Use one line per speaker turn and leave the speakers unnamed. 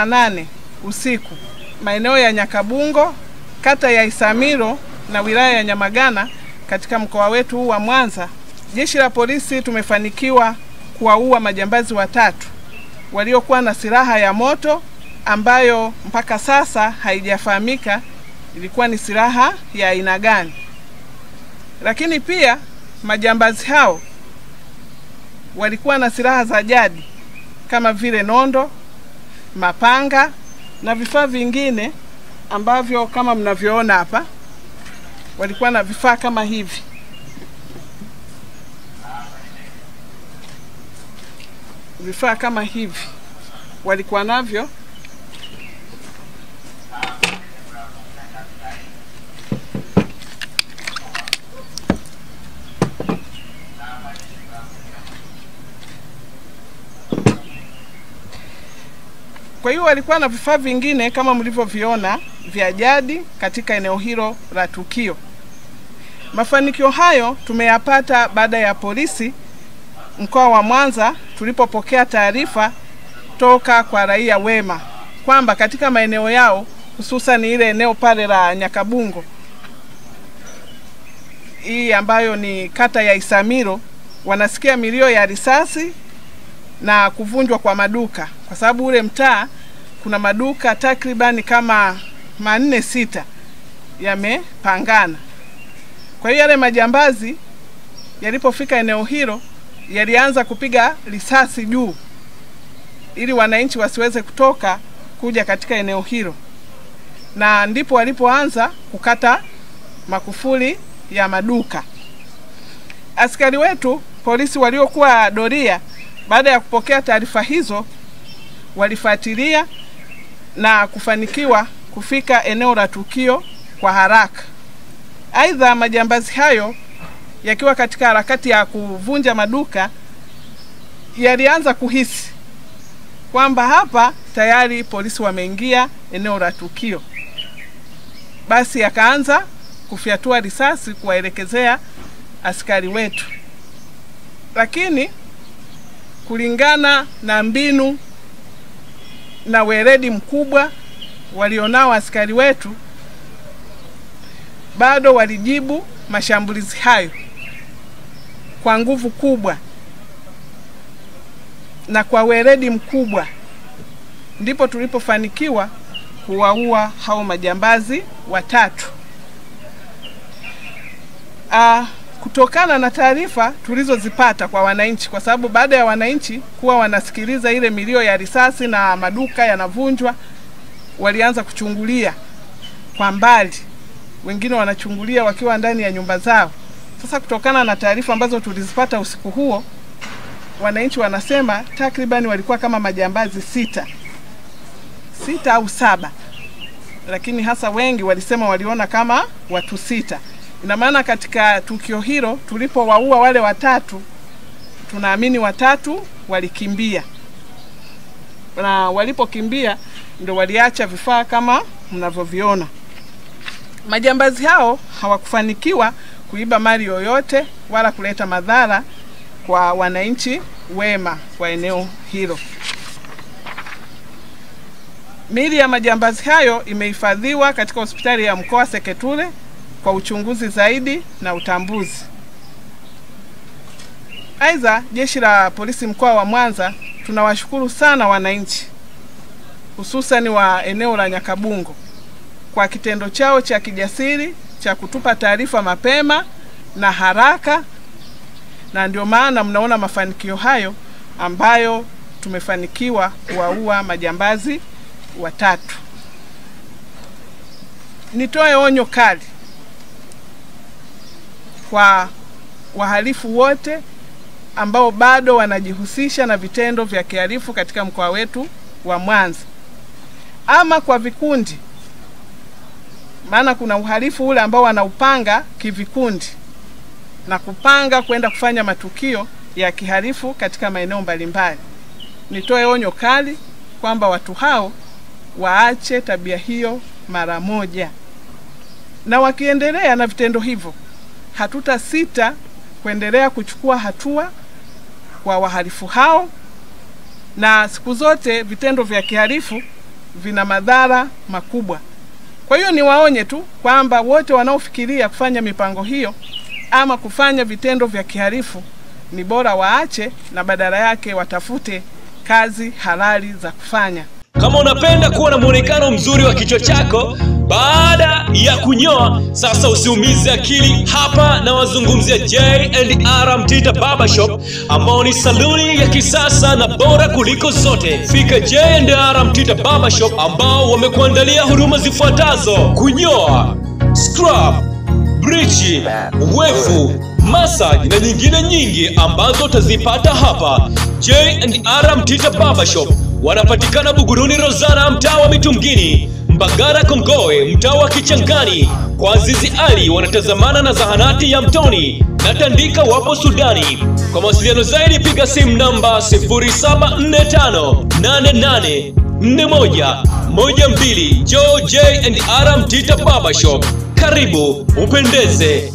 saa nane usiku maeneo ya Nyakabungo, kata ya isamiro na wilaya ya Nyamagana katika mkoa wetu huu wa Mwanza, jeshi la polisi tumefanikiwa kuwaua majambazi watatu waliokuwa na silaha ya moto ambayo mpaka sasa haijafahamika ilikuwa ni silaha ya aina gani. Lakini pia majambazi hao walikuwa na silaha za jadi kama vile nondo, mapanga na vifaa vingine ambavyo kama mnavyoona hapa, walikuwa na vifaa kama hivi. Vifaa kama hivi walikuwa navyo Kwa hiyo walikuwa na vifaa vingine kama mlivyoviona vya jadi katika eneo hilo la tukio. Mafanikio hayo tumeyapata baada ya polisi mkoa wa Mwanza tulipopokea taarifa toka kwa raia wema kwamba katika maeneo yao hususan ile eneo pale la Nyakabungo hii ambayo ni kata ya Isamilo wanasikia milio ya risasi na kuvunjwa kwa maduka, kwa sababu ule mtaa kuna maduka takribani kama manne sita yamepangana. Kwa hiyo yale majambazi yalipofika eneo hilo yalianza kupiga risasi juu ili wananchi wasiweze kutoka kuja katika eneo hilo, na ndipo walipoanza kukata makufuli ya maduka. Askari wetu polisi waliokuwa doria baada ya kupokea taarifa hizo walifuatilia na kufanikiwa kufika eneo la tukio kwa haraka. Aidha, majambazi hayo yakiwa katika harakati ya kuvunja maduka yalianza kuhisi kwamba hapa tayari polisi wameingia eneo la tukio, basi yakaanza kufyatua risasi kuwaelekezea askari wetu, lakini kulingana na mbinu na weledi mkubwa walionao askari wetu, bado walijibu mashambulizi hayo kwa nguvu kubwa na kwa weledi mkubwa, ndipo tulipofanikiwa kuwaua hao majambazi watatu. Ah, kutokana na taarifa tulizozipata kwa wananchi, kwa sababu baada ya wananchi kuwa wanasikiliza ile milio ya risasi na maduka yanavunjwa, walianza kuchungulia kwa mbali, wengine wanachungulia wakiwa ndani ya nyumba zao. Sasa kutokana na taarifa ambazo tulizipata usiku huo, wananchi wanasema takribani walikuwa kama majambazi sita sita au saba, lakini hasa wengi walisema waliona kama watu sita. Ina maana katika tukio hilo tulipowaua wale watatu, tunaamini watatu walikimbia, na walipokimbia ndio waliacha vifaa kama mnavyoviona. Majambazi hao hawakufanikiwa kuiba mali yoyote wala kuleta madhara kwa wananchi wema wa eneo hilo. Miili ya majambazi hayo imehifadhiwa katika hospitali ya mkoa Seketule kwa uchunguzi zaidi na utambuzi. Aidha, jeshi la polisi mkoa wa Mwanza tunawashukuru sana wananchi hususani wa eneo la Nyakabungo kwa kitendo chao cha kijasiri cha kutupa taarifa mapema na haraka, na ndio maana mnaona mafanikio hayo ambayo tumefanikiwa kuwaua majambazi watatu. Nitoe onyo kali kwa wahalifu wote ambao bado wanajihusisha na vitendo vya kihalifu katika mkoa wetu wa Mwanza, ama kwa vikundi, maana kuna uhalifu ule ambao wanaupanga kivikundi na kupanga kwenda kufanya matukio ya kihalifu katika maeneo mbalimbali. Nitoe onyo kali kwamba watu hao waache tabia hiyo mara moja, na wakiendelea na vitendo hivyo hatuta sita kuendelea kuchukua hatua kwa wahalifu hao, na siku zote vitendo vya kihalifu vina madhara makubwa. Kwa hiyo niwaonye tu kwamba wote wanaofikiria kufanya mipango hiyo ama kufanya vitendo vya kihalifu ni bora waache na badala yake watafute kazi halali za kufanya.
Kama unapenda kuwa na muonekano mzuri wa kichwa chako baada ya kunyoa, sasa usiumize akili. Hapa na wazungumzia J&R Mtita Barbershop ambao ni saluni ya kisasa na bora kuliko zote. Fika J&R Mtita Barbershop ambao wamekuandalia huduma zifuatazo: kunyoa, scrub, brichi, wefu, massage na nyingine nyingi ambazo utazipata hapa J&R Mtita Barbershop. Wanapatikana Buguruni Rozana, mtaa wa Mitungini, Mbagara Kongowe, mtaa wa Kichangani. Kwa Azizi Ali wanatazamana na zahanati ya Mtoni na Tandika wapo Sudani. Kwa mawasiliano zaidi piga simu namba 0745884112. Joe J&R Mtita Barbershop. Karibu upendeze.